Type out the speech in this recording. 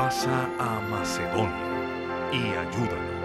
pasa a Macedonia y ayúdanos.